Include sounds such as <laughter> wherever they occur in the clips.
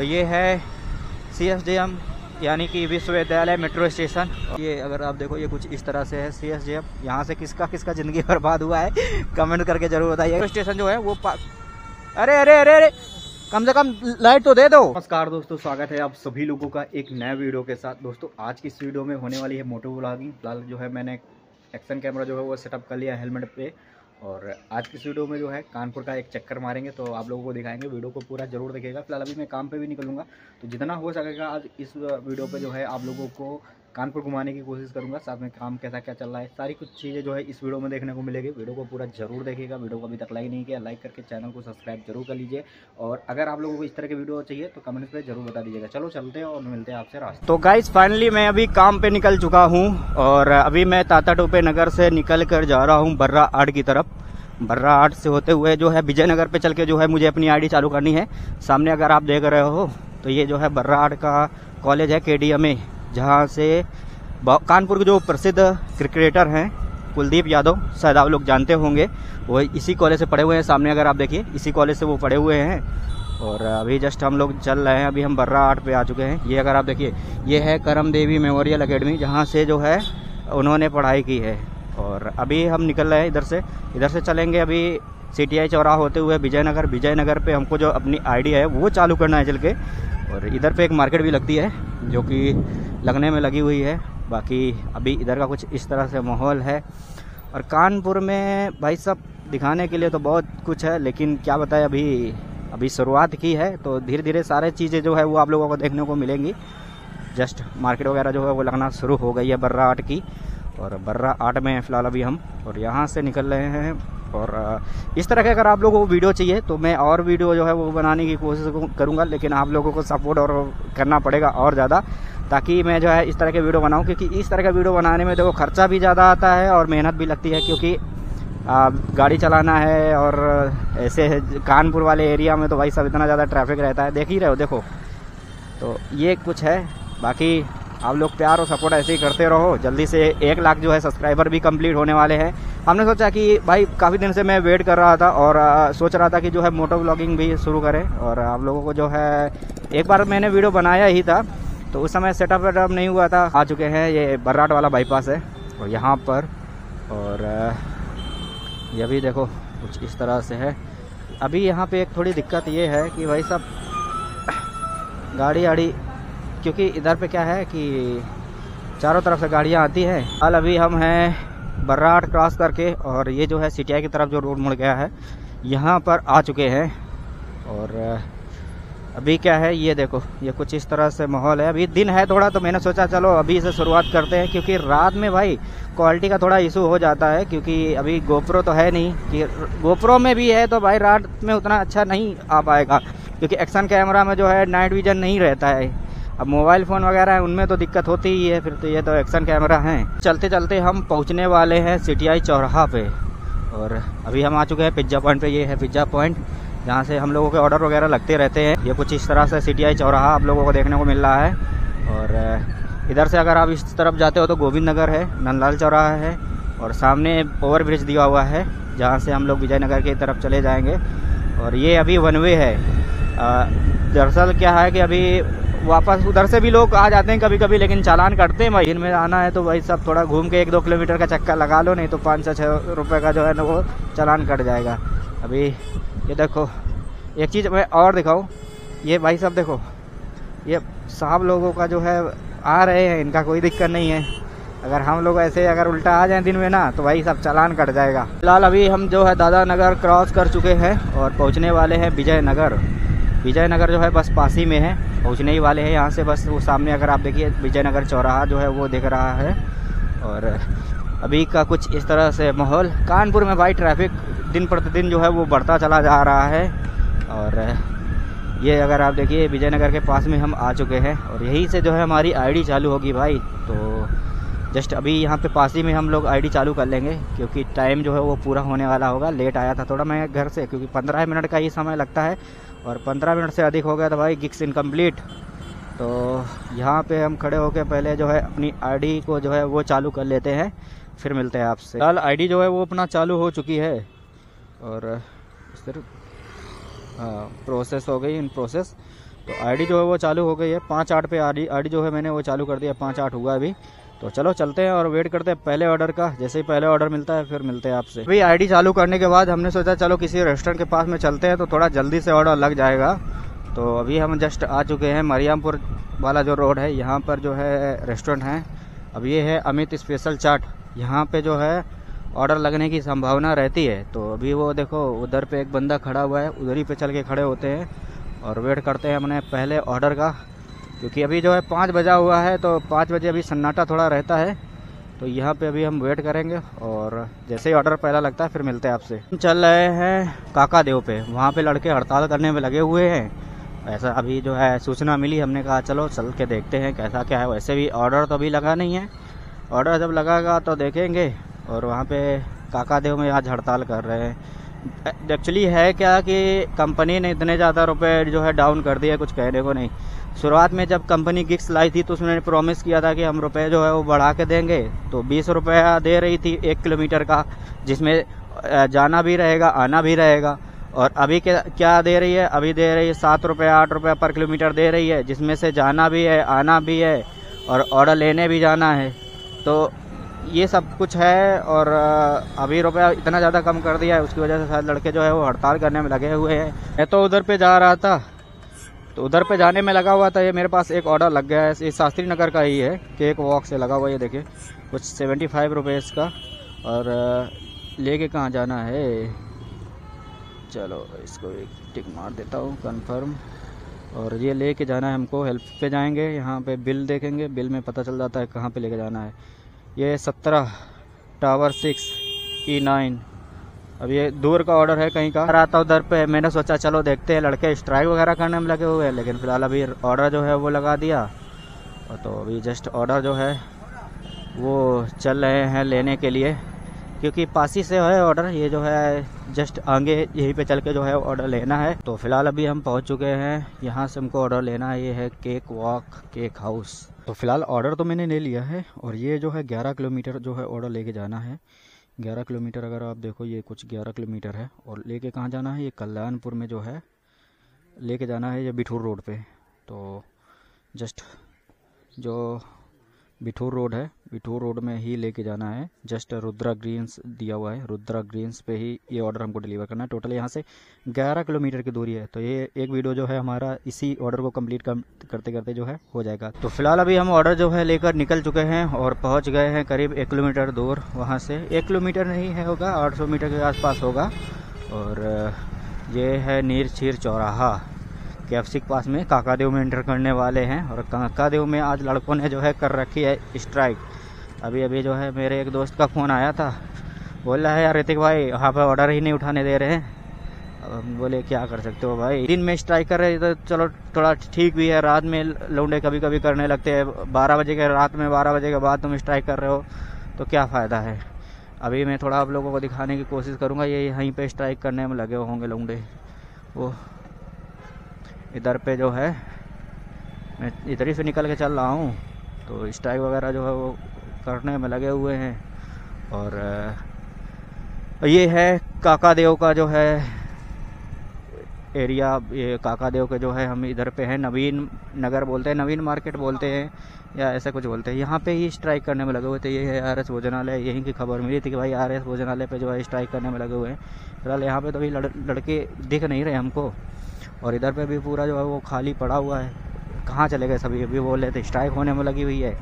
तो ये है सी एस डी एम यानी कि विश्वविद्यालय मेट्रो स्टेशन। ये अगर आप देखो, ये कुछ इस तरह से है सी एस डी एम यहाँ से किसका किसका ज़िंदगी <laughs> बर्बाद हुआ है कमेंट करके ज़रूर बताइए। मेट्रो स्टेशन जो है, वो अरे अरे अरे अरे! कम से कम लाइट तो दे दो। नमस्कार दोस्तों, स्वागत है आप सभी लोगों का एक नए वीडियो के साथ। दोस्तों, आज की इस वीडियो में होने वाली है मोटो ब्लॉगिंग। फ़िलहाल जो है, मैंने एक्शन कैमरा जो है, वो सेटअप कर लिया हेलमेट पे। और आज की वीडियो में जो है कानपुर का एक चक्कर मारेंगे तो आप लोगों को दिखाएँगे, वीडियो को पूरा ज़रूर देखेगा फ़िलहाल अभी मैं काम पे भी निकलूँगा तो जितना हो सकेगा आज इस वीडियो पे जो है आप लोगों को कानपुर घुमाने की कोशिश करूँगा, साथ में काम कैसा क्या चल रहा है, सारी कुछ चीज़ें जो है इस वीडियो में देखने को मिलेगी। वीडियो को पूरा ज़रूर देखिएगा, वीडियो को अभी तक लाइक नहीं किया, लाइक करके चैनल को सब्सक्राइब ज़रूर कर लीजिए। और अगर आप लोगों को इस तरह की वीडियो चाहिए तो कमेंट्स पर ज़रूर बता दीजिएगा। चलो, चलते हैं और मिलते हैं आपसे रास्ते। तो गाइज़ फाइनली मैं अभी काम पर निकल चुका हूँ और अभी मैं ताता टोपे नगर से निकल कर जा रहा हूँ बर्रा आड़ की तरफ़। बर्रा आठ से होते हुए जो है विजयनगर पे चल के जो है मुझे अपनी आईडी चालू करनी है। सामने अगर आप देख रहे हो तो ये जो है बर्रा आठ का कॉलेज है के डी जहाँ से कानपुर के जो प्रसिद्ध क्रिकेटर हैं, कुलदीप यादव, शायद आप लोग जानते होंगे, वो इसी कॉलेज से पढ़े हुए हैं। सामने अगर आप देखिए, इसी कॉलेज से वो पढ़े हुए हैं। और अभी जस्ट हम लोग चल रहे हैं, अभी हम बर्रा आठ पे आ चुके हैं। ये अगर आप देखिए, ये है करम देवी मेमोरियल अकेडमी जहाँ से जो है उन्होंने पढ़ाई की है। और अभी हम निकल रहे हैं इधर से। इधर से चलेंगे अभी सी टी आई चौराह होते हुए विजयनगर। विजयनगर पर हमको जो अपनी आई है, वो चालू करना है चल के। और इधर पर एक मार्केट भी लगती है, जो कि लगने में लगी हुई है। बाकी अभी इधर का कुछ इस तरह से माहौल है। और कानपुर में भाई सब दिखाने के लिए तो बहुत कुछ है, लेकिन क्या बताए, अभी अभी शुरुआत की है तो धीरे धीरे सारे चीज़ें जो है वो आप लोगों को देखने को मिलेंगी। जस्ट मार्केट वगैरह जो है वो लगना शुरू हो गई है बर्रा आर्ट की। और बर्रा आर्ट में फ़िलहाल अभी हम, और यहाँ से निकल रहे हैं। और इस तरह के अगर आप लोगों को वीडियो चाहिए तो मैं और वीडियो जो है वो बनाने की कोशिश करूँगा, लेकिन आप लोगों को सपोर्ट और करना पड़ेगा और ज़्यादा। ताकि मैं जो है इस तरह के वीडियो बनाऊँ क्योंकि इस तरह का वीडियो बनाने में देखो खर्चा भी ज़्यादा आता है और मेहनत भी लगती है क्योंकि आ, गाड़ी चलाना है और ऐसे कानपुर वाले एरिया में तो भाई सब इतना ज़्यादा ट्रैफ़िक रहता है। देख ही रहे हो देखो। तो ये कुछ है। बाकी आप लोग प्यार और सपोर्ट ऐसे ही करते रहो। जल्दी से एक लाख जो है सब्सक्राइबर भी कंप्लीट होने वाले हैं। हमने सोचा कि भाई काफ़ी दिन से मैं वेट कर रहा था और आ, सोच रहा था कि जो है मोटो ब्लॉगिंग भी शुरू करें। और आप लोगों को जो है एक बार मैंने वीडियो बनाया ही था। तो उस समय सेटअप वेटअप नहीं हुआ था। आ चुके हैं, ये बर्राट वाला बाईपास है, और यहाँ पर, और ये भी देखो, कुछ इस तरह से है। अभी यहाँ पे एक थोड़ी दिक्कत ये है कि भाई साहब गाड़ी आड़ी क्योंकि इधर पे क्या है कि चारों तरफ़ से गाड़ियाँ आती हैं। कल अभी हम हैं बर्राट क्रॉस करके, और ये जो है सिटिया की तरफ़ जो रोड मुड़ गया है, यहाँ पर आ चुके हैं, और अभी क्या है, ये देखो, ये कुछ इस तरह से माहौल है। अभी दिन है थोड़ा तो मैंने सोचा चलो अभी से शुरुआत करते हैं, क्योंकि रात में भाई क्वालिटी का थोड़ा इशू हो जाता है, क्योंकि अभी गोप्रो तो है नहीं। कि गोप्रो में भी है तो भाई रात में उतना अच्छा नहीं आ पाएगा, क्योंकि एक्शन कैमरा में जो है नाइट विजन नहीं रहता है। अब मोबाइल फ़ोन वगैरह है, उनमें तो दिक्कत होती ही है, फिर तो ये तो एक्शन कैमरा हैं। चलते चलते हम पहुँचने वाले हैं सिटी चौराहा पे, और अभी हम आ चुके हैं पिज़्ज़ा पॉइंट पे, ये है पिज़्ज़ा पॉइंट। जहाँ से हम लोगों के ऑर्डर वगैरह लगते रहते हैं। ये कुछ इस तरह से सी टी चौराहा आप लोगों को देखने को मिल रहा है। और इधर से अगर आप इस तरफ़ जाते हो तो गोविंद नगर है, नंदलाल चौराहा है और सामने ओवर ब्रिज दिया हुआ है, जहाँ से हम लोग विजयनगर की तरफ़ चले जाएँगे। और ये अभी वन वे है। दरअसल क्या है कि अभी वापस उधर से भी लोग आ जाते हैं कभी कभी लेकिन चालान कटते हैं। भाई इनमें में आना है तो भाई सब थोड़ा घूम के एक दो किलोमीटर का चक्कर लगा लो, नहीं तो पाँच सौ छः रुपये का जो है ना वो चालान कट जाएगा। अभी ये देखो, एक चीज़ मैं और दिखाऊँ। ये भाई साहब देखो, ये साहब लोगों का जो है आ रहे हैं, इनका कोई दिक्कत नहीं है। अगर हम लोग ऐसे अगर उल्टा आ जाए दिन में ना तो भाई सब चालान कट जाएगा। फ़िलहाल अभी हम जो है दादा नगर क्रॉस कर चुके हैं और पहुँचने वाले हैं विजय नगर। विजय नगर जो है बस पास ही में है, पहुँचने ही वाले हैं यहाँ से। बस वो सामने अगर आप देखिए, विजय नगर चौराहा जो है वो दिख रहा है और अभी का कुछ इस तरह से माहौल। कानपुर में भाई ट्रैफ़िक दिन प्रतिदिन जो है वो बढ़ता चला जा रहा है। और ये अगर आप देखिए, विजयनगर के पास में हम आ चुके हैं और यहीं से जो है हमारी आईडी चालू होगी भाई। तो जस्ट अभी यहाँ पे पास ही में हम लोग आईडी चालू कर लेंगे, क्योंकि टाइम जो है वो पूरा होने वाला होगा। लेट आया था थोड़ा मैं घर से, क्योंकि पंद्रह मिनट का ही समय लगता है। और पंद्रह मिनट से अधिक हो गया तो भाई गिक्स इनकम्प्लीट तो यहाँ पे हम खड़े होकर पहले जो है अपनी आईडी को जो है वो चालू कर लेते हैं। फिर मिलते हैं आपसे। लाल आईडी जो है वो अपना चालू हो चुकी है और इस प्रोसेस हो गई इन प्रोसेस तो आईडी जो है वो चालू हो गई है। पाँच आठ पे आईडी आईडी जो है मैंने वो चालू कर दिया। पाँच आठ हुआ अभी। तो चलो चलते हैं और वेट करते हैं पहले ऑर्डर का। जैसे ही पहले ऑर्डर मिलता है, फिर मिलते हैं आपसे। अभी आईडी चालू करने के बाद हमने सोचा, चलो किसी रेस्टोरेंट के पास में चलते हैं तो थोड़ा जल्दी से ऑर्डर लग जाएगा। तो अभी हम जस्ट आ चुके हैं मरियामपुर वाला जो रोड है, यहाँ पर जो है रेस्टोरेंट है। अब ये है अमित स्पेशल चाट यहाँ पे जो है ऑर्डर लगने की संभावना रहती है। तो अभी वो देखो, उधर पे एक बंदा खड़ा हुआ है, उधर ही पे चल के खड़े होते हैं और वेट करते हैं अपने पहले ऑर्डर का। क्योंकि अभी जो है पाँच बजा हुआ है तो पाँच बजे अभी सन्नाटा थोड़ा रहता है। तो यहाँ पे अभी हम वेट करेंगे और जैसे ही ऑर्डर पहला लगता है, फिर मिलते हैं आपसे। चल रहे हैं काका देव पे। वहाँ पे लड़के हड़ताल करने में लगे हुए हैं। ऐसा अभी जो है सूचना मिली, हमने कहा, चलो, चल के देखते हैं कैसा क्या है। वैसे भी ऑर्डर तो अभी लगा नहीं है। ऑर्डर जब लगागा तो देखेंगे और वहाँ पे काका देव में आज हड़ताल कर रहे हैं। एक्चुअली है क्या कि कंपनी ने इतने ज़्यादा रुपए जो है डाउन कर दिए, कुछ कहने को नहीं। शुरुआत में जब कंपनी गिक्स लाई थी तो उसने प्रॉमिस किया था कि हम रुपए जो है वो बढ़ा के देंगे। तो बीस रुपया दे रही थी एक किलोमीटर का, जिसमें जाना भी रहेगा, आना भी रहेगा। और अभी क्या दे रही है? अभी दे रही है सात रुपये आठ रुपये पर किलोमीटर दे रही है। जिसमें से जाना भी है, आना भी है और ऑर्डर लेने भी जाना है। तो ये सब कुछ है और अभी रुपया इतना ज़्यादा कम कर दिया है। उसकी वजह से शायद लड़के जो है वो हड़ताल करने में लगे हुए हैं। मैं तो उधर पे जा रहा था। तो उधर पे जाने में लगा हुआ था। ये मेरे पास एक ऑर्डर लग गया है। ये शास्त्री नगर का ही है। केक वॉक से लगा हुआ ये देखिए। कुछ सेवेंटी फाइव रुपीज़ का। और लेके कहाँ जाना है? चलो, इसको एक टिक मार देता हूँ कन्फर्म और ये लेके जाना है हमको हेल्प पे जाएँगे, यहाँ पे बिल देखेंगे बिल में पता चल जाता है कहाँ पे लेके जाना है। ये सत्रह टावर सिक्स ई नाइन अब ये दूर का ऑर्डर है कहीं का। आता उधर पे, मैंने सोचा चलो देखते हैं, लड़के स्ट्राइक वगैरह करने में लगे हुए हैं, लेकिन फ़िलहाल अभी ऑर्डर जो है वो लगा दिया। तो अभी जस्ट ऑर्डर जो है, वो चल रहे हैं लेने के लिए। क्योंकि पासी से है ऑर्डर ये जो है जस्ट आगे यहीं पे चल के जो है ऑर्डर लेना है। तो फ़िलहाल अभी हम पहुँच चुके हैं। यहाँ से हमको ऑर्डर लेना है, ये है केक वॉक केक हाउस तो फ़िलहाल ऑर्डर तो मैंने ले लिया है और ये जो है ग्यारह किलोमीटर जो है ऑर्डर लेके जाना है। ग्यारह किलोमीटर अगर आप देखो, ये कुछ ग्यारह किलोमीटर है। और लेके कहाँ जाना है? ये कल्याणपुर में जो है लेके जाना है ये बिठूर रोड पे। तो जस्ट जो बिठूर रोड है। बिठूर रोड में ही लेके जाना है। जस्ट रुद्रा ग्रीन्स दिया हुआ है। रुद्रा ग्रीन्स पे ही ये ऑर्डर हमको डिलीवर करना है। टोटल यहाँ से 11 किलोमीटर की दूरी है। तो ये एक वीडियो जो है हमारा इसी ऑर्डर को कंप्लीट करते करते जो है हो जाएगा। तो फ़िलहाल अभी हम ऑर्डर जो है लेकर निकल चुके हैं और पहुँच गए हैं करीब एक किलोमीटर दूर वहाँ से। एक किलोमीटर नहीं है होगा, आठ सौ मीटर के आसपास होगा। और ये है नीर चौराहा। के पास में काकादेव में इंटर करने वाले हैं और काकादेव में आज लड़कों ने जो है कर रखी है स्ट्राइक अभी अभी जो है मेरे एक दोस्त का फ़ोन आया था। बोल रहा है, यार, ऋतिक भाई, वहाँ पर ऑर्डर ही नहीं उठाने दे रहे हैं। अब हम बोले, क्या कर सकते हो भाई? दिन में स्ट्राइक कर रहे तो चलो, थोड़ा ठीक भी है। रात में लौंडे कभी कभी करने लगते हैं। बारह बजे के, रात में बारह बजे के बाद तुम स्ट्राइक कर रहे हो तो क्या फ़ायदा है? अभी मैं थोड़ा आप लोगों को दिखाने की कोशिश करूँगा, ये यहीं पे स्ट्राइक करने में लगे होंगे लौंडे। वो इधर पे जो है मैं इधर ही से निकल के चल रहा हूँ। तो स्ट्राइक वगैरह जो है वो करने में लगे हुए हैं। और ये है काका देव का जो है एरिया ये काका देव के जो है हम इधर पे हैं। नवीन नगर बोलते हैं नवीन मार्केट बोलते हैं या ऐसा कुछ बोलते हैं। यहाँ पे ही स्ट्राइक करने में लगे हुए थे। ये है आर एस भोजनालय यहीं की खबर मिली थी कि भाई आर एस भोजनालय पे जो है स्ट्राइक करने में लगे हुए हैं। फ़िलहाल यहाँ पे तो अभी लड़, लड़के दिख नहीं रहे हमको। और इधर पे भी पूरा जो है वो खाली पड़ा हुआ है। कहाँ चले गए सभी? अभी बोल रहे थे स्ट्राइक होने में लगी हुई है।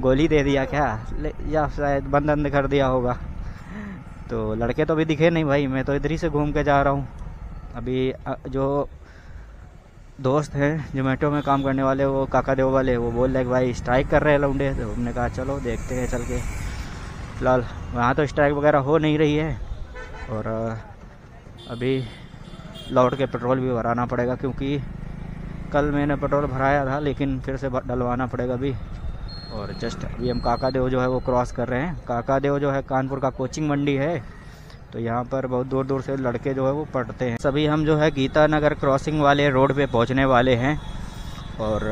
गोली दे दिया क्या? या शायद बंद बंद कर दिया होगा। तो लड़के तो अभी दिखे नहीं भाई, मैं तो इधर ही से घूम के जा रहा हूँ। अभी जो दोस्त हैं जोमेटो में काम करने वाले, वो काका देव वाले, वो बोल रहे भाई स्ट्राइक कर रहे हैं लौंडे। तो हमने कहा, चलो, देखते हैं, चल के। फ़िलहाल, वहाँ तो स्ट्राइक वगैरह हो नहीं रही है। और अभी लौट के पेट्रोल भी भराना पड़ेगा, क्योंकि कल मैंने पेट्रोल भराया था, लेकिन फिर से डलवाना पड़ेगा अभी। और जस्ट अभी हम काका देव जो है वो क्रॉस कर रहे हैं। काका देव जो है कानपुर का कोचिंग मंडी है तो यहाँ पर बहुत दूर दूर से लड़के जो है वो पढ़ते हैं। सभी हम जो है गीता नगर क्रॉसिंग वाले रोड पे पहुँचने वाले हैं। और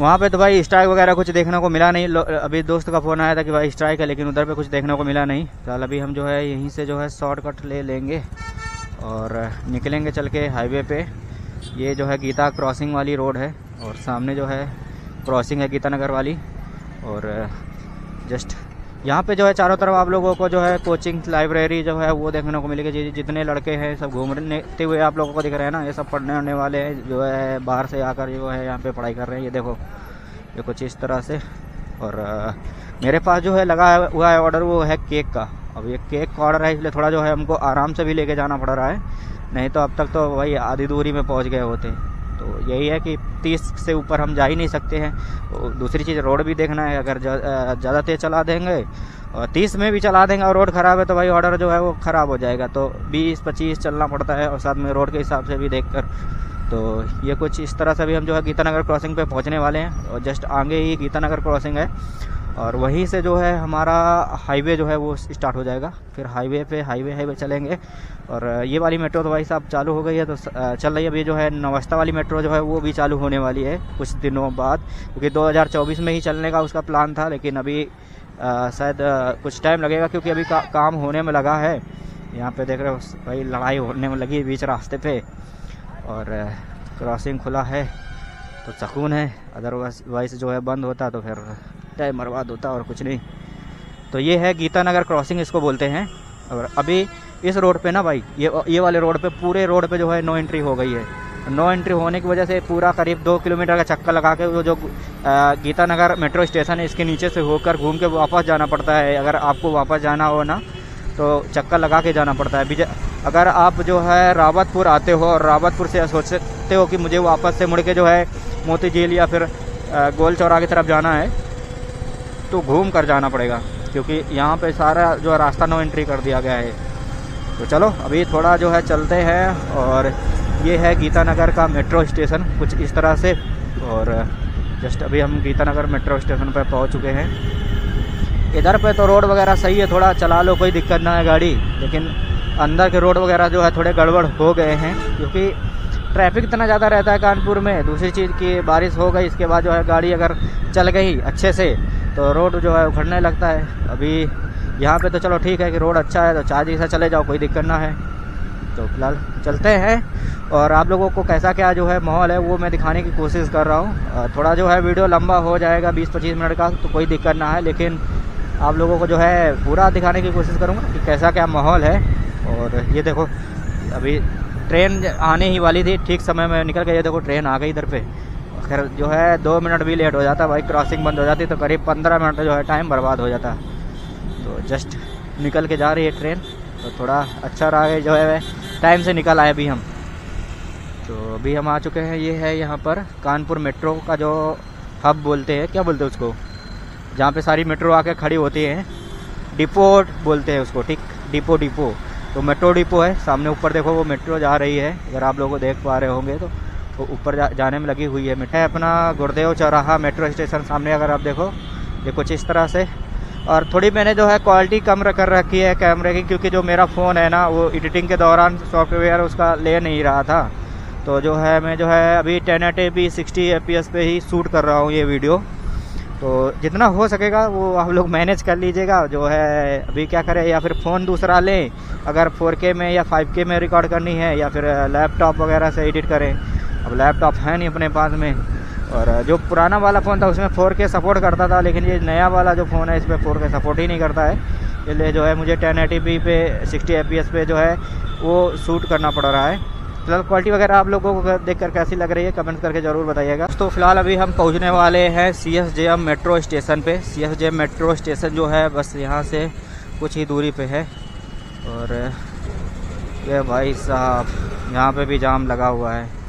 वहाँ पे तो भाई स्ट्राइक वगैरह कुछ देखने को मिला नहीं। अभी दोस्त का फ़ोन आया था कि भाई स्ट्राइक है, लेकिन उधर पे कुछ देखने को मिला नहीं। फ़िलहाल अभी हम जो है यहीं से जो है शॉर्टकट ले लेंगे। और निकलेंगे चल के हाईवे पे। ये जो है गीता क्रॉसिंग वाली रोड है और सामने जो है क्रॉसिंग है गीता नगर वाली। और जस्ट यहाँ पे जो है चारों तरफ़ आप लोगों को जो है कोचिंग लाइब्रेरी जो है वो देखने को मिलेगी। जी, जितने लड़के हैं सब घूमने हुए आप लोगों को दिख रहे हैं ना, ये सब पढ़ने होने वाले हैं, जो है बाहर से आकर जो है यहाँ पे पढ़ाई कर रहे हैं। ये देखो, ये कुछ इस तरह से। और मेरे पास जो है लगा हुआ है ऑर्डर वो है केक का। अब ये केक का ऑर्डर है, इसलिए थोड़ा जो है हमको आराम से भी लेके जाना पड़ रहा है। नहीं तो अब तक तो वही आधी दूरी में पहुँच गए होते। तो यही है कि तीस से ऊपर हम जा ही नहीं सकते हैं। तो दूसरी चीज़, रोड भी देखना है, अगर ज़्यादा तेज़ चला देंगे, और तीस में भी चला देंगे और रोड ख़राब है तो भाई ऑर्डर जो है वो ख़राब हो जाएगा। तो बीस, पच्चीस चलना पड़ता है, और साथ में रोड के हिसाब से भी देख कर तो ये कुछ इस तरह से भी हम जो है गीतानगर क्रॉसिंग पे पहुँचने वाले हैं, और जस्ट आगे ही गीतानगर क्रॉसिंग है। और वहीं से जो है हमारा हाईवे जो है वो स्टार्ट हो जाएगा। फिर हाईवे पे हाईवे हाईवे चलेंगे। और ये वाली मेट्रो तो भाई साहब चालू हो गई है तो चल रही है। अभी जो है नवस्था वाली मेट्रो जो है वो भी चालू होने वाली है कुछ दिनों बाद। क्योंकि 2024 में ही चलने का उसका प्लान था लेकिन अभी शायद कुछ टाइम लगेगा क्योंकि अभी का, काम होने में लगा है। यहाँ पे देख रहे हो भाई लड़ाई होने में लगी बीच रास्ते पे। और क्रॉसिंग खुला है तो सकून है। अदरवाइज़ जो है बंद होता तो फिर टाइम बर्बाद होता और कुछ नहीं। तो ये है गीता नगर क्रॉसिंग इसको बोलते हैं। और अभी इस रोड पे ना भाई, ये ये वाले रोड पे, पूरे रोड पे जो है नो एंट्री हो गई है। नो एंट्री होने की वजह से पूरा करीब दो किलोमीटर का चक्कर लगा के वो जो गीता नगर मेट्रो स्टेशन है, इसके नीचे से होकर घूम के वापस जाना पड़ता है। अगर आपको वापस जाना हो ना तो चक्कर लगा के जाना पड़ता है। अगर आप जो है रावतपुर आते हो और रावतपुर से सोचते हो कि मुझे वापस से मुड़ के जो है मोती झील या फिर गोल चौरा की तरफ़ जाना है तो घूम कर जाना पड़ेगा, क्योंकि यहाँ पे सारा जो रास्ता नो एंट्री कर दिया गया है। तो चलो, अभी थोड़ा जो है चलते हैं और ये है गीता नगर का मेट्रो स्टेशन कुछ इस तरह से। और जस्ट अभी हम गीता नगर मेट्रो स्टेशन पर पहुँच चुके हैं। इधर पे तो रोड वगैरह सही है, थोड़ा चला लो, कोई दिक्कत ना है गाड़ी। लेकिन अंदर के रोड वगैरह जो है थोड़े गड़बड़ हो गए हैं, क्योंकि ट्रैफ़िक इतना ज़्यादा रहता है कानपुर में। दूसरी चीज़ की बारिश हो गई, इसके बाद जो है गाड़ी अगर चल गई अच्छे से तो रोड जो है उखड़ने लगता है। अभी यहाँ पे तो चलो ठीक है कि रोड अच्छा है तो चार जैसा चले जाओ, कोई दिक्कत ना है। तो फ़िलहाल चलते हैं और आप लोगों को कैसा क्या जो है माहौल है वो मैं दिखाने की कोशिश कर रहा हूँ। थोड़ा जो है वीडियो लंबा हो जाएगा 20-25 मिनट का तो कोई दिक्कत ना है, लेकिन आप लोगों को जो है पूरा दिखाने की कोशिश करूँगा कि कैसा क्या माहौल है। और ये देखो, अभी ट्रेन आने ही वाली थी, ठीक समय में निकल गई देखो ट्रेन आ गई इधर पे। खैर, जो है, दो मिनट भी लेट हो जाता, भाई क्रॉसिंग बंद हो जाती तो करीब पंद्रह मिनट जो है टाइम बर्बाद हो जाता। तो जस्ट निकल के जा रही है ट्रेन तो थोड़ा अच्छा रहा है, जो है टाइम से निकल आए अभी हम। तो अभी हम आ चुके हैं, ये है यहाँ पर कानपुर मेट्रो का जो हब बोलते हैं, क्या बोलते हैं उसको? जहाँ पे सारी मेट्रो आके खड़ी होती है। डिपो बोलते हैं उसको, ठीक? डिपो डिपो तो मेट्रो डिपो है, सामने ऊपर देखो, वो मेट्रो जा रही है। अगर आप लोग देख पा रहे होंगे तो। वो ऊपर जा, जाने में लगी हुई है मिठाई। अपना गुरुदेव चौराहा मेट्रो स्टेशन सामने अगर आप देखो। ये कुछ इस तरह से। और थोड़ी मैंने जो है क्वालिटी कम कर रखी है कैमरे की क्योंकि जो मेरा फ़ोन है ना वो एडिटिंग के दौरान सॉफ्टवेयर उसका ले नहीं रहा था। तो जो है मैं जो है अभी ten eight A sixty A पे ही शूट कर रहा हूँ ये वीडियो। तो जितना हो सकेगा वो आप लोग मैनेज कर लीजिएगा। जो है अभी क्या करें या फिर फ़ोन दूसरा लें। अगर 4K में या 5K में रिकॉर्ड करनी है या फिर लैपटॉप वगैरह से एडिट करें। अब लैपटॉप है नहीं अपने पास में। और जो पुराना वाला फ़ोन था, उसमें फोर के सपोर्ट करता था, लेकिन ये नया वाला जो फ़ोन है इस पर फोर के सपोर्ट ही नहीं करता है। इसलिए जो है, मुझे टेन एटी पी पे सिक्सटी एफ़ पे जो है, वो सूट करना पड़ रहा है। फ़िलहाल क्वालिटी वगैरह आप लोगों को देख कर कैसी लग रही है कमेंट करके ज़रूर बताइएगा। तो फ़िलहाल अभी हम पहुँचने वाले हैं C S J M metro station पे। C S J M metro station जो है, बस यहाँ से कुछ ही दूरी पे है। और ये भाई साहब, यहाँ पे भी जाम लगा हुआ है।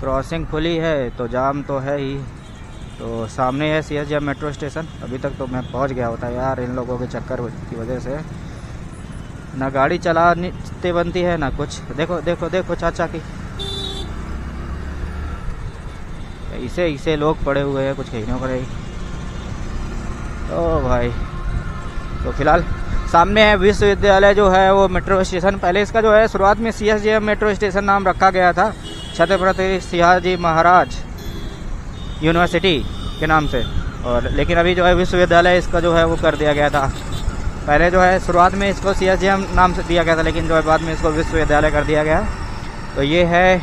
क्रॉसिंग खुली है तो जाम तो है ही। तो सामने है सी एस मेट्रो स्टेशन अभी तक तो मैं पहुँच गया होता यार इन लोगों के चक्कर की वजह से। ना गाड़ी चलाते बनती है, ना कुछ। देखो देखो देखो चाचा की। इसे इसे लोग पड़े हुए हैं, कुछ कहने पड़े ओ भाई। तो फ़िलहाल सामने है विश्वविद्यालय जो है, वो मेट्रो स्टेशन पहले इसका जो है, शुरुआत में सी मेट्रो स्टेशन नाम रखा गया था। छत्रपति सिहाजी महाराज यूनिवर्सिटी के नाम से। और लेकिन अभी जो है विश्वविद्यालय इसका जो है वो कर दिया गया था। पहले जो है शुरुआत में इसको सी नाम से दिया गया था, लेकिन जो है बाद में इसको विश्वविद्यालय कर दिया गया। तो ये है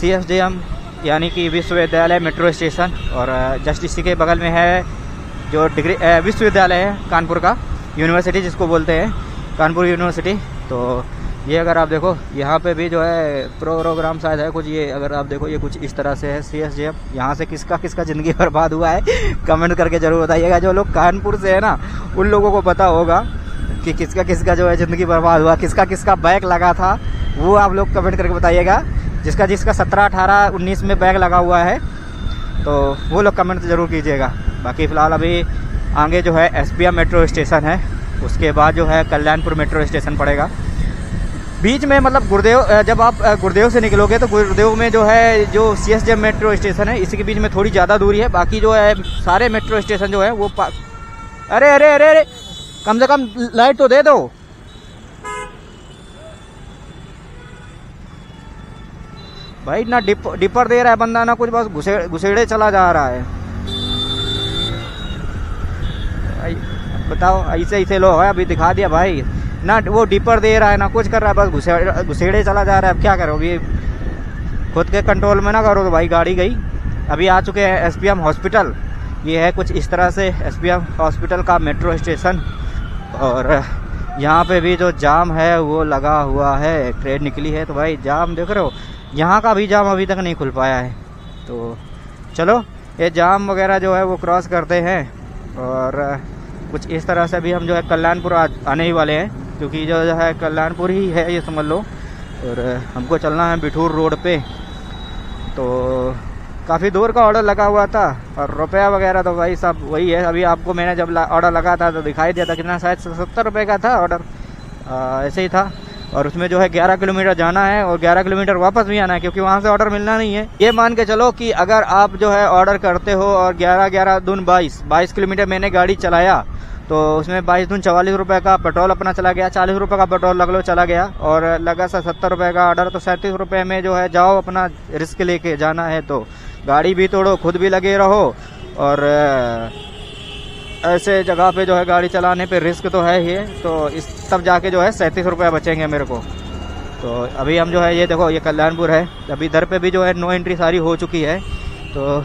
सी यानी कि विश्वविद्यालय मेट्रो स्टेशन। और जस्ट इसी के बगल में है जो डिग्री विश्वविद्यालय है कानपुर का, यूनिवर्सिटी जिसको बोलते हैं, कानपुर यूनिवर्सिटी। तो ये अगर आप देखो, यहाँ पे भी जो है प्रोग्राम शायद है कुछ ये, अगर आप देखो ये कुछ इस तरह से है सी एस यहाँ से किसका किसका ज़िंदगी <laughs> बर्बाद हुआ है कमेंट करके ज़रूर बताइएगा। जो लोग कानपुर से है ना, उन लोगों को पता होगा कि किसका किसका जो है ज़िंदगी बर्बाद हुआ, किसका किसका बैग लगा था, वो आप लोग कमेंट करके बताइएगा। जिसका जिसका सत्रह, अठारह, उन्नीस में बैग लगा हुआ है तो वो लोग कमेंट ज़रूर कीजिएगा। बाकी फ़िलहाल अभी आगे जो है एसबीएम मेट्रो स्टेशन है, उसके बाद जो है कल्याणपुर मेट्रो स्टेशन पड़ेगा। बीच में मतलब गुरुदेव जब आप गुरुदेव से निकलोगे तो गुरुदेव में जो है जो सी एस मेट्रो स्टेशन है इसके बीच में थोड़ी ज़्यादा दूरी है बाकी जो है सारे मेट्रो स्टेशन जो है वो अरे अरे अरे अरे कम से कम लाइट तो दे दो। भाई ना डिप, डिपर दे रहा है बंदा ना कुछ बस घुसे घुसेड़े चला जा रहा है। बताओ ऐसे ऐसे लोग है अभी दिखा दिया भाई। ना वो डिपर दे रहा है, ना कुछ कर रहा है, बस घुसे घुसेड़े चला जा रहा है। अब क्या करो अभी खुद के कंट्रोल में ना करो तो भाई, गाड़ी गई। अभी आ चुके हैं एसपीएम हॉस्पिटल ये है कुछ इस तरह से एसपीएम हॉस्पिटल का मेट्रो स्टेशन और यहाँ पे भी जो जाम है, वो लगा हुआ है। ट्रेन निकली है तो भाई जाम देख रहे हो? यहाँ का भी जाम अभी तक नहीं खुल पाया है। तो चलो, ये जाम वगैरह जो है, वो क्रॉस करते हैं। और कुछ इस तरह से भी हम जो है कल्याणपुर आने ही वाले हैं। क्योंकि जो है, कल्याणपुर ही है, ये समझ लो। और हमको चलना है बिठूर रोड पे। तो काफ़ी दूर का ऑर्डर लगा हुआ था, और रुपया वगैरह तो भाई सब वही है। अभी आपको मैंने जब ऑर्डर लगा था तो दिखाई दिया था कितना, शायद सत्तर रुपये का था ऑर्डर ऐसे ही था। और उसमें जो है 11 किलोमीटर जाना है, और 11 किलोमीटर वापस भी आना है, क्योंकि वहाँ से ऑर्डर मिलना नहीं है। ये मान के चलो कि अगर आप जो है ऑर्डर करते हो, और 11 11 दून 22 22 किलोमीटर मैंने गाड़ी चलाया तो उसमें बाईस दून चवालीस रुपए का पेट्रोल अपना चला गया, चालीस रुपए का पेट्रोल लग लो चला गया और लगा सा सत्तर रुपए का ऑर्डर तो सैंतीस रुपए में जो है जाओ अपना रिस्क लेके जाना है तो गाड़ी भी तोड़ो, खुद भी लगे रहो और ऐसे जगह पे जो है गाड़ी चलाने पे रिस्क तो है ही तो इस तब जाके जो है सैंतीस रुपये बचेंगे मेरे को। तो अभी हम जो है ये देखो, ये कल्याणपुर है, अभी इधर पे भी जो है नो एंट्री सारी हो चुकी है तो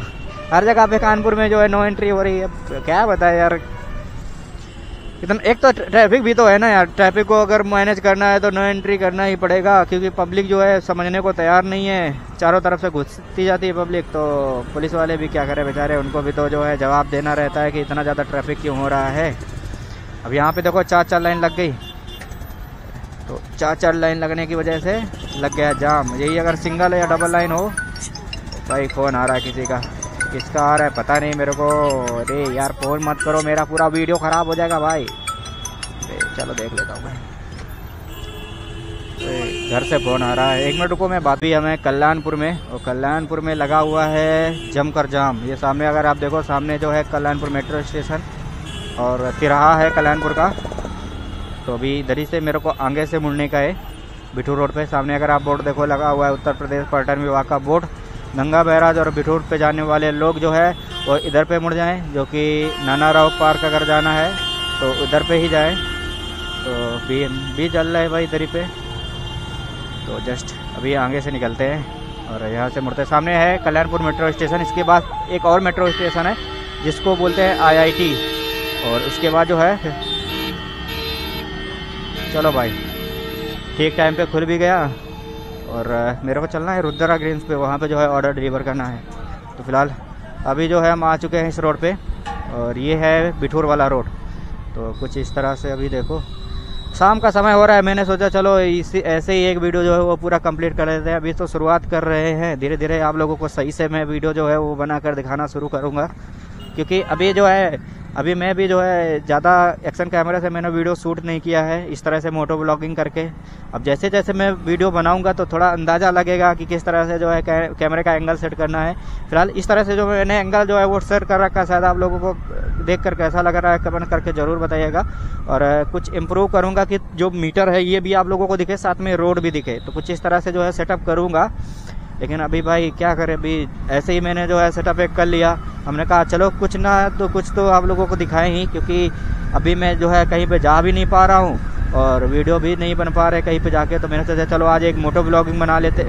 हर जगह पे कानपुर में जो है नो एंट्री हो रही है क्या बताए यार इतना एक तो ट्रैफ़िक भी तो है ना यार। ट्रैफ़िक को अगर मैनेज करना है तो नो एंट्री करना ही पड़ेगा, क्योंकि पब्लिक जो है समझने को तैयार नहीं है। चारों तरफ़ से घुसती जाती है पब्लिक तो पुलिस वाले भी क्या करें बेचारे? उनको भी तो जो है जवाब देना रहता है कि इतना ज़्यादा ट्रैफ़िक क्यों हो रहा है। अब यहाँ पे देखो चार चार लाइन लग गई। तो चार चार लाइन लगने की वजह से लग गया जाम। यही अगर सिंगल या डबल लाइन हो तो भाई फ़ोन आ रहा है किसी का। किसका आ रहा है, पता नहीं मेरे को। अरे यार, फ़ोन मत करो, मेरा पूरा वीडियो ख़राब हो जाएगा भाई। चलो देख लेता हूँ मैं। घर से फ़ोन आ रहा है। एक मिनट रुको, मैं बात भी हमें कल्याणपुर में। और कल्याणपुर में लगा हुआ है जमकर जाम। ये सामने, अगर आप देखो, सामने जो है कल्याणपुर मेट्रो स्टेशन। और तिराहा है कल्याणपुर का। तो अभी इधर से मेरे को आगे से मुड़ने का है। बिठू रोड पे सामने, अगर आप बोर्ड देखो, लगा हुआ है उत्तर प्रदेश पर्यटन विभाग का बोर्ड। गंगा बैराज और बिठूर पे जाने वाले लोग जो है, वो इधर पे मुड़ जाएँ, जो कि नाना राव पार्क अगर जाना है तो इधर पे ही जाएँ। तो भी भी चल रहा है भाई इधर ही पे। तो जस्ट अभी आगे से निकलते हैं और यहाँ से मुड़ते सामने है कल्याणपुर मेट्रो स्टेशन, इसके बाद एक और मेट्रो स्टेशन है, जिसको बोलते हैं आईआईटी और उसके बाद जो है, चलो भाई, ठीक टाइम पे खुल भी गया। और मेरे को चलना है रुद्रा ग्रीन्स पे, वहाँ पे जो है ऑर्डर डिलीवर करना है। तो फ़िलहाल, अभी जो है हम आ चुके हैं इस रोड पे, और ये है बिठूर वाला रोड तो कुछ इस तरह से अभी देखो। शाम का समय हो रहा है, मैंने सोचा चलो इसी, ऐसे ही एक वीडियो जो है वो पूरा कंप्लीट कर लेते हैं। अभी तो शुरुआत कर रहे हैं धीरे धीरे आप लोगों को सही से मैं वीडियो जो है वो बनाकर दिखाना शुरू करूँगा। क्योंकि अभी जो है अभी मैं भी जो है, ज़्यादा एक्शन कैमरे से मैंने वीडियो शूट नहीं किया है, इस तरह से मोटो ब्लॉगिंग करके। अब जैसे जैसे मैं वीडियो बनाऊँगा तो थोड़ा अंदाज़ा लगेगा कि किस तरह से जो है कैमरे का एंगल सेट करना है। फ़िलहाल इस तरह से जो मैंने एंगल जो है वो सेट कर रखा शायद आप लोगों को देख कर कैसा लग रहा है कमेंट करके ज़रूर बताइएगा। और, कुछ इम्प्रूव करूँगा कि जो मीटर है, ये भी आप लोगों को दिखे, साथ में रोड भी दिखे। तो कुछ इस तरह से जो है सेटअप करूँगा। लेकिन अभी भाई क्या करें, अभी ऐसे ही मैंने जो है सेटअप एक कर लिया। हमने कहा, चलो, कुछ ना तो कुछ तो आप लोगों को दिखाएँ ही, क्योंकि अभी मैं जो है कहीं पे जा भी नहीं पा रहा हूँ और वीडियो भी नहीं बन पा रहे कहीं पे जाके। तो मैंने सोचा, चलो, आज एक मोटो ब्लॉगिंग बना लेते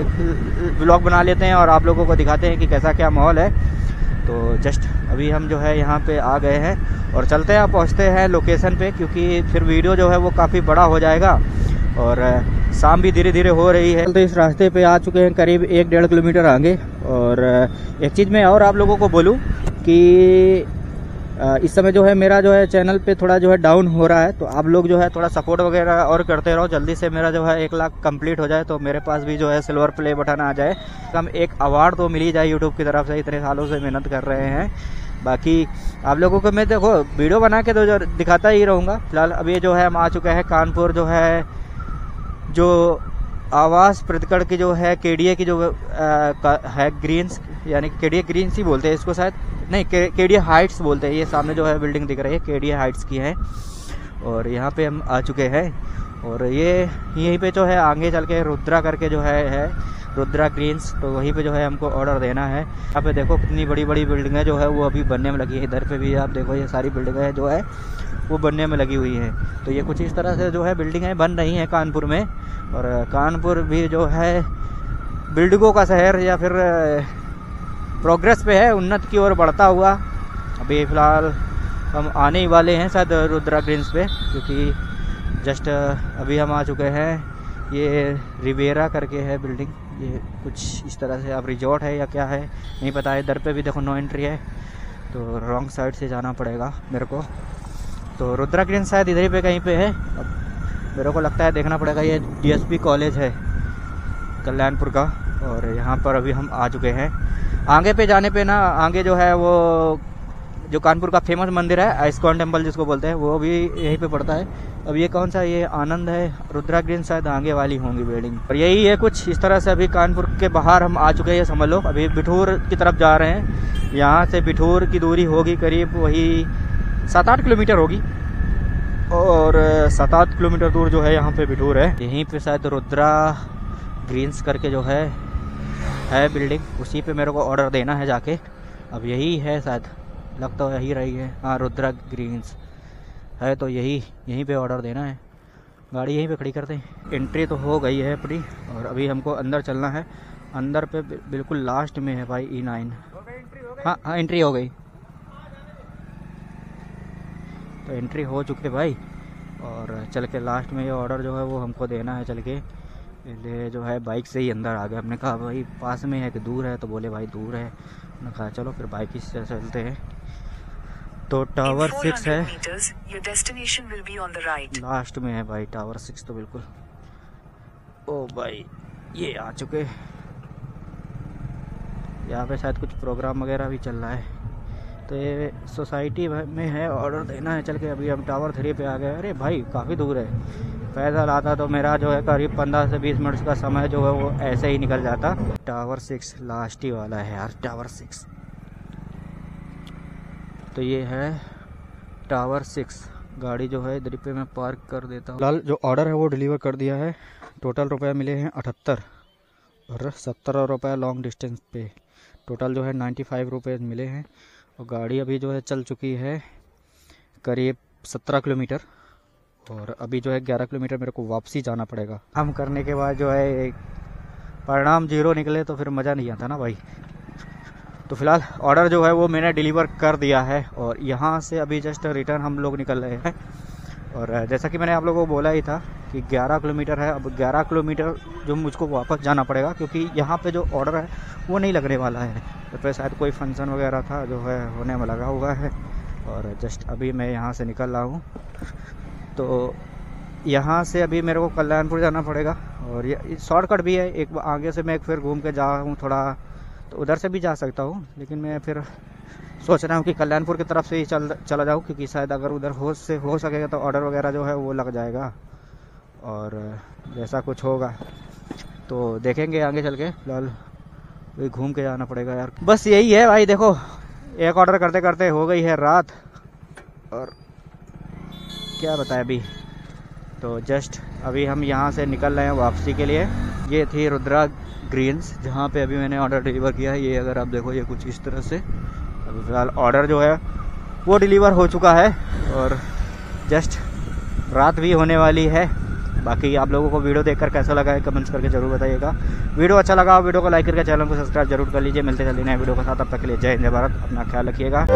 ब्लॉग बना लेते हैं और आप लोगों को दिखाते हैं कि कैसा क्या माहौल है। तो जस्ट अभी हम जो है यहाँ पे आ गए हैं और चलते हैं पहुँचते हैं लोकेशन पे, क्योंकि फिर वीडियो जो है वो काफ़ी बड़ा हो जाएगा और शाम भी धीरे धीरे हो रही है। तो इस रास्ते पे आ चुके हैं करीब एक डेढ़ किलोमीटर आगे और एक चीज़ मैं और आप लोगों को बोलूँ कि इस समय जो है मेरा जो है चैनल पे थोड़ा जो है डाउन हो रहा है तो आप लोग जो है थोड़ा सपोर्ट वगैरह और करते रहो जल्दी से मेरा जो है एक लाख कंप्लीट हो जाए तो मेरे पास भी जो है सिल्वर प्ले बटन आ जाए। कम एक अवार्ड तो मिल ही जाए यूट्यूब की तरफ़ से इतने सालों से मेहनत कर रहे हैं। बाकी आप लोगों को मैं देखो वीडियो बना के तो जो दिखाता ही रहूँगा। फ़िलहाल अभी जो है हम आ चुके हैं कानपुर जो है जो आवास प्रतिकड़ की जो है केडीए की जो आ, है ग्रीन्स यानी के केडीए ग्रीन्स ही बोलते हैं इसको शायद। नहीं के केडिया हाइट्स बोलते हैं। ये सामने जो है बिल्डिंग दिख रही है केडिया हाइट्स की है। और यहाँ पे हम आ चुके हैं। और ये, यहीं पे जो है आगे चल के रुद्रा करके जो है है रुद्रा ग्रीन्स तो वहीं पे जो है हमको ऑर्डर देना है। यहाँ पे देखो कितनी बड़ी बड़ी बिल्डिंगें जो है, वो अभी बनने में लगी है। इधर पे भी आप देखो, ये सारी बिल्डिंगें जो है, वो बनने में लगी हुई हैं। तो ये कुछ इस तरह से जो है बिल्डिंगें बन रही हैं कानपुर में। और कानपुर भी जो है, बिल्डिंगों का शहर या फिर प्रोग्रेस पे है, उन्नत की ओर बढ़ता हुआ। अभी फ़िलहाल हम आने ही वाले हैं शायद रुद्रा ग्रीन्स पे, क्योंकि जस्ट अभी हम आ चुके हैं। ये रिवेरा करके है बिल्डिंग। ये कुछ इस तरह से अब रिजॉर्ट है या क्या है, नहीं पता है। इधर पे भी देखो, नो एंट्री है। तो रॉन्ग साइड से जाना पड़ेगा मेरे को। तो रुद्रा ग्रीन शायद इधर ही पे कहीं पे है। अब मेरे को लगता है देखना पड़ेगा, ये डीएसपी कॉलेज है, कल्याणपुर का। और यहाँ पर अभी हम आ चुके हैं। आगे पे जाने पे ना, आगे जो है वो, जो कानपुर का फ़ेमस मंदिर है आइस्कॉन टेंपल जिसको बोलते हैं, वो भी यहीं पे पड़ता है। अब ये कौन सा, ये आनंद है रुद्रा ग्रीन शायद आगे वाली होंगी बिल्डिंग और यही है कुछ, इस तरह से अभी कानपुर के बाहर हम आ चुके हैं समझ लो। अभी बिठूर की तरफ़ जा रहे हैं। यहाँ से बिठूर की दूरी होगी करीब वही सात आठ किलोमीटर होगी। और सात आठ किलोमीटर दूर जो है यहाँ पे बिठूर है। यहीं पे शायद रुद्रा ग्रीन्स करके जो है है बिल्डिंग उसी पे मेरे को ऑर्डर देना है जाके। अब यही है शायद लगता है यही रही है। हाँ रुद्रा ग्रीन्स है तो यही, यहीं पे ऑर्डर देना है। गाड़ी यहीं पे खड़ी करते हैं। एंट्री तो हो गई है अपनी और अभी हमको अंदर चलना है। अंदर पे बिल्कुल लास्ट में है भाई ई नाइन हाँ हाँ एंट्री हो गई। तो एंट्री हो चुके भाई, और चल के लास्ट में ये ऑर्डर जो है वो हमको देना है चल के। पहले जो है बाइक से ही अंदर आ गया हमने कहा भाई पास में है कि दूर है? तो बोले भाई दूर है। मैंने कहा चलो फिर बाइक ही से चलते हैं। तो टावर सिक्स है। लास्ट में है भाई टावर सिक्स तो बिल्कुल। ओ भाई ये आ चुके। यहाँ पे शायद कुछ प्रोग्राम वगैरह भी चल रहा है। तो ये सोसाइटी में है ऑर्डर देना है। चल के अभी हम टावर थ्री पे आ गए। अरे भाई काफ़ी दूर है। पैदल आता तो मेरा जो है करीब पंद्रह से बीस मिनट का समय जो है वो ऐसे ही निकल जाता। टावर सिक्स लास्ट ही वाला है यार टावर सिक्स तो ये है टावर सिक्स गाड़ी जो है इधर पे मैं पार्क कर देता हूँ। लाल जो ऑर्डर है वो डिलीवर कर दिया है। टोटल रुपए मिले हैं अठहत्तर और सत्तर रुपये लॉन्ग डिस्टेंस पे। टोटल जो है नाइन्टी फाइव रुपये मिले हैं। और गाड़ी अभी जो है चल चुकी है करीब सत्रह किलोमीटर। और अभी जो है ग्यारह किलोमीटर मेरे को वापसी जाना पड़ेगा। हम करने के बाद जो है परिणाम ज़ीरो निकले तो फिर मज़ा नहीं आता ना भाई। तो फ़िलहाल ऑर्डर जो है वो मैंने डिलीवर कर दिया है और यहाँ से अभी जस्ट रिटर्न हम लोग निकल रहे हैं। और जैसा कि मैंने आप लोगों को बोला ही था कि 11 किलोमीटर है, अब 11 किलोमीटर जो मुझको वापस जाना पड़ेगा क्योंकि यहाँ पे जो ऑर्डर है वो नहीं लगने वाला है। तो फिर शायद कोई फ़ंक्शन वगैरह था जो है होने में लगा हुआ है। और, जस्ट अभी मैं यहाँ से निकल रहा हूँ। तो यहाँ से अभी मेरे को कल्याणपुर जाना पड़ेगा और ये शॉर्टकट भी है। एक आगे से मैं फिर घूम के जा हूँ थोड़ा तो उधर से भी जा सकता हूँ, लेकिन मैं फिर सोच रहा हूँ कि कल्याणपुर की तरफ़ से ही चल, चला जाऊँ, क्योंकि शायद अगर उधर हो से, हो सकेगा तो ऑर्डर वगैरह जो है वो लग जाएगा और जैसा कुछ होगा। तो देखेंगे आगे चल के, फ़िलहाल वही घूम के जाना पड़ेगा यार। बस यही है भाई, देखो, एक ऑर्डर करते करते हो गई है रात और क्या बताए अभी? तो जस्ट अभी हम यहाँ से निकल रहे हैं वापसी के लिए। ये थी रुद्रा ग्रीन्स, जहाँ पे अभी मैंने ऑर्डर डिलीवर किया है। ये अगर आप देखो, ये कुछ इस तरह से। अभी फ़िलहाल ऑर्डर जो है, वो डिलीवर हो चुका है और जस्ट रात भी होने वाली है। बाकी आप लोगों को वीडियो देखकर कैसा लगा है कमेंट्स करके ज़रूर बताइएगा। वीडियो अच्छा लगा वीडियो को लाइक करके चैनल को सब्सक्राइब ज़रूर कर लीजिए। मिलते जल्दी नए वीडियो के साथ। अब तक के लिए जय हिंद भारत। अपना ख्याल रखिएगा।